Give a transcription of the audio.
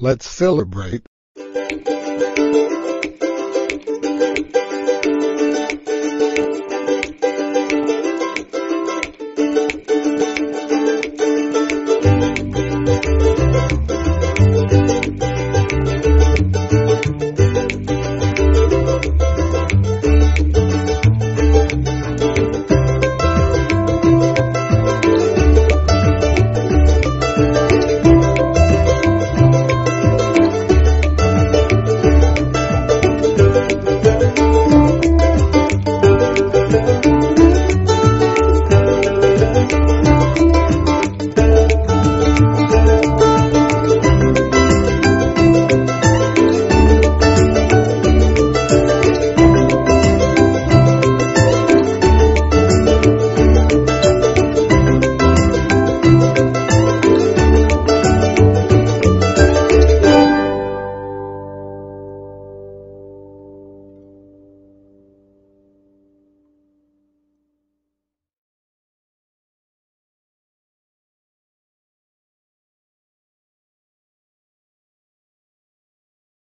Let's celebrate.